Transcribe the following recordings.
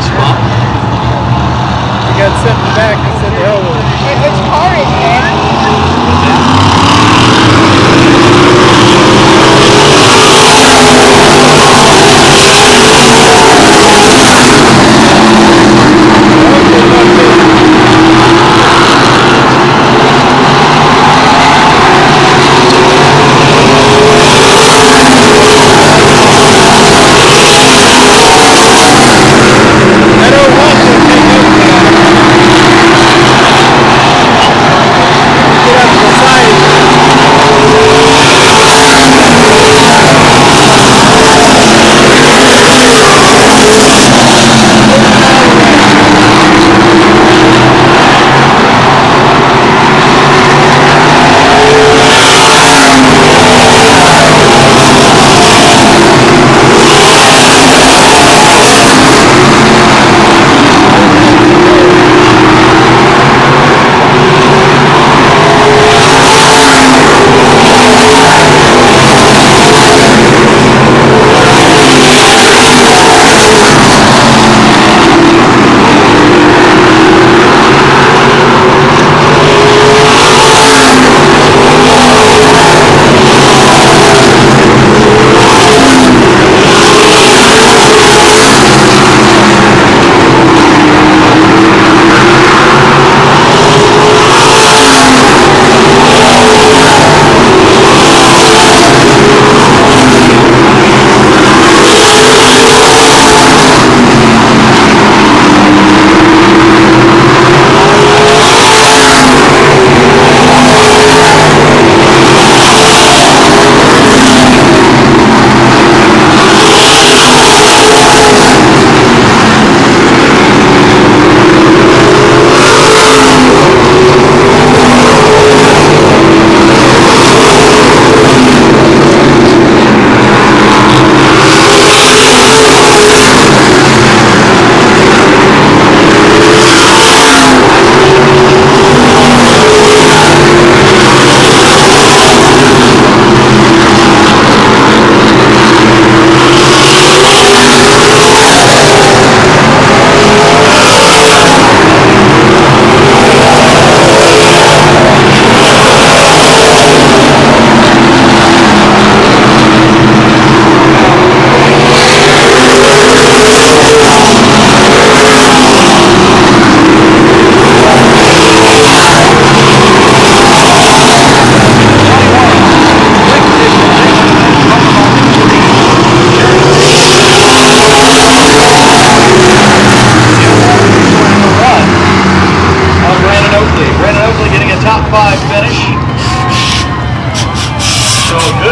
spot. You got sit in back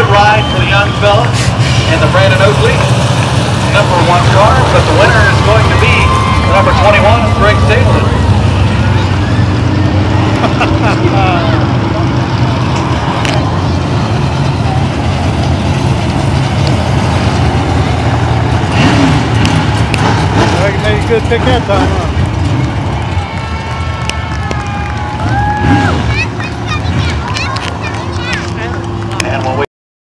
ride for the young fella and the Brandon Oakley number one car, but the winner is going to be number 21, Greg Stapleton. You could pick that time, huh?